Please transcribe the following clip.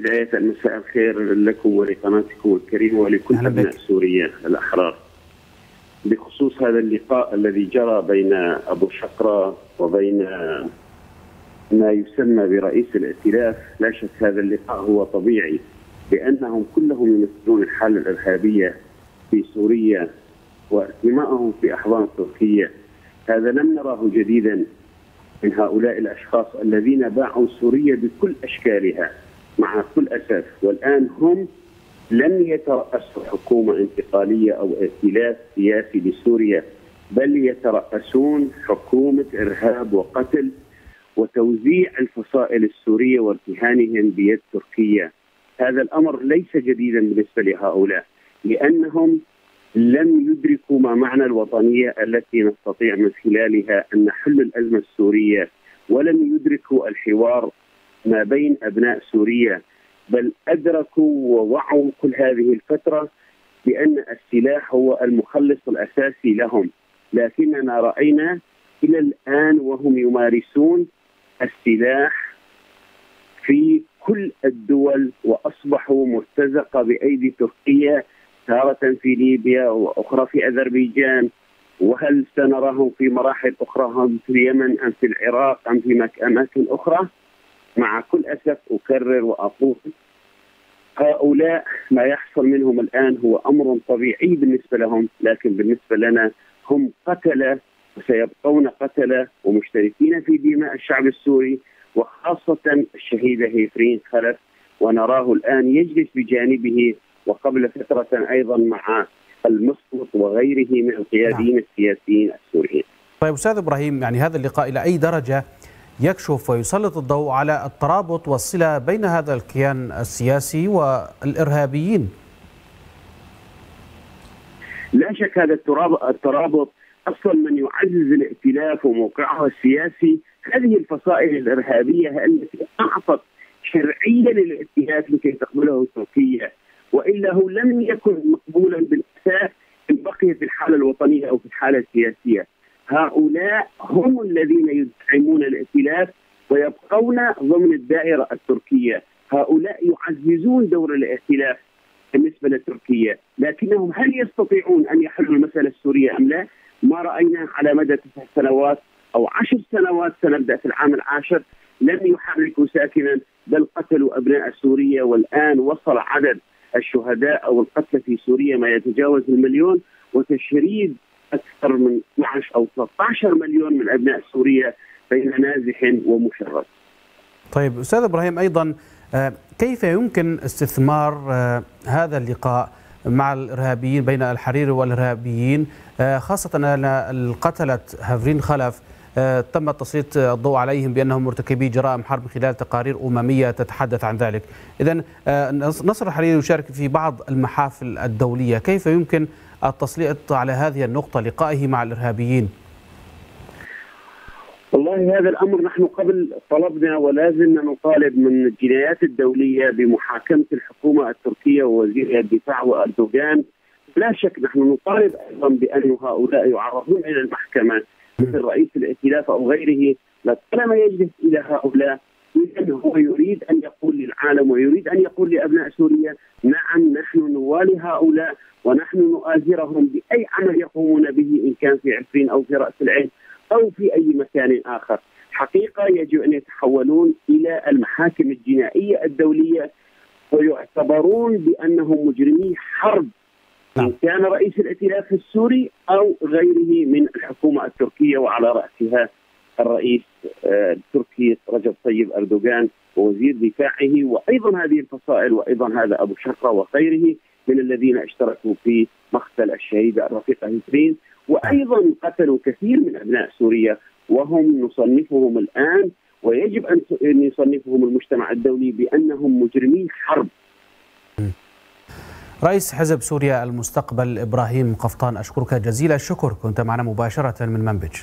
بداية مساء الخير لكم ولقناتكم الكريمة ولكل أبناء سوريا الأحرار. بخصوص هذا اللقاء الذي جرى بين أبو شقرة وبين ما يسمى برئيس الائتلاف لا شك هذا اللقاء هو طبيعي لأنهم كلهم يمثلون الحالة الإرهابية في سوريا وانتمائهم في أحضان تركيا. هذا لم نراه جديدا من هؤلاء الأشخاص الذين باعوا سوريا بكل أشكالها. مع كل اسف والآن هم لم يترأسوا حكومة انتقالية أو ائتلاف سياسي لسوريا بل يترأسون حكومة إرهاب وقتل وتوزيع الفصائل السورية وارتهانهم بيد تركيا. هذا الأمر ليس جديدا بالنسبة لهؤلاء لأنهم لم يدركوا ما معنى الوطنية التي نستطيع من خلالها أن نحل الأزمة السورية ولم يدركوا الحوار ما بين أبناء سوريا بل أدركوا ووعوا كل هذه الفترة بأن السلاح هو المخلص الأساسي لهم. لكننا رأينا إلى الآن وهم يمارسون السلاح في كل الدول وأصبحوا مرتزقة بأيدي تركيا تارة في ليبيا وأخرى في أذربيجان. وهل سنراهم في مراحل أخرى هم في اليمن أم في العراق أم في أماكن أخرى؟ مع كل أسف أكرر وأقول هؤلاء ما يحصل منهم الآن هو أمر طبيعي بالنسبة لهم لكن بالنسبة لنا هم قتلة وسيبقون قتلة ومشتركين في دماء الشعب السوري وخاصة الشهيدة هيفرين خلف ونراه الآن يجلس بجانبه وقبل فترة أيضا مع المسقط وغيره من القياديين نعم. السياسيين السوريين طيب أستاذ إبراهيم يعني هذا اللقاء إلى أي درجة يكشف ويسلط الضوء على الترابط والصلة بين هذا الكيان السياسي والإرهابيين لا شك هذا الترابط أصلا من يعزز الائتلاف وموقعها السياسي هذه الفصائل الإرهابية التي أعطت شرعيه للائتلاف لكي تقبله تركيا وإلا هو لم يكن مقبولا بالأساس إن بقي في الحالة الوطنية أو في الحالة السياسية. هؤلاء هم الذين يدعمون الائتلاف ويبقون ضمن الدائرة التركية، هؤلاء يعززون دور الائتلاف بالنسبة لتركيا، لكنهم هل يستطيعون أن يحلوا المسألة السورية أم لا؟ ما رأيناه على مدى تسع سنوات أو عشر سنوات سنبدأ في العام العاشر. لم يحركوا ساكنا بل قتلوا أبناء سوريا والآن وصل عدد الشهداء أو القتلى في سوريا ما يتجاوز المليون. وتشريد أكثر من 12 أو 13 مليون من أبناء سوريا بين نازح ومشرد. طيب أستاذ إبراهيم أيضا كيف يمكن استثمار هذا اللقاء مع الإرهابيين بين الحريري والإرهابيين خاصة أن القتلة هافرين خلف آه، تم تسليط الضوء عليهم بأنهم مرتكبي جرائم حرب خلال تقارير أممية تتحدث عن ذلك. اذا آه، نصر الحريري يشارك في بعض المحافل الدولية، كيف يمكن التسليط على هذه النقطة. لقائه مع الإرهابيين؟ والله هذا الأمر نحن قبل طلبنا ولا زلنا نطالب من الجنايات الدولية بمحاكمة الحكومة التركية ووزير الدفاع وأردوغان. لا شك نحن نطالب أيضا بأن هؤلاء يعرضون إلى المحكمة مثل رئيس الائتلاف أو غيره. لطالما يجلس إلى هؤلاء لأنه هو يريد أن يقول للعالم ويريد أن يقول لأبناء سوريا نعم نحن نوالي هؤلاء ونحن نؤازرهم بأي عمل يقومون به إن كان في عفرين أو في رأس العين أو في أي مكان آخر. حقيقة يجب أن يتحولون إلى المحاكم الجنائية الدولية ويعتبرون بأنهم مجرمي حرب نعم. إن كان رئيس الائتلاف السوري أو غيره من الحكومة التركية وعلى رأسها الرئيس آه، التركي رجب طيب أردوغان ووزير دفاعه وأيضا هذه الفصائل وأيضا هذا أبو شقرة وغيره من الذين اشتركوا في مقتل الشهيدة الرفيقة هيفرين وأيضا قتلوا كثير من أبناء سوريا وهم نصنفهم الآن ويجب أن يصنفهم المجتمع الدولي بأنهم مجرمين حرب. رئيس حزب سوريا المستقبل إبراهيم قفطان أشكرك جزيل الشكر. كنت معنا مباشرة من منبج.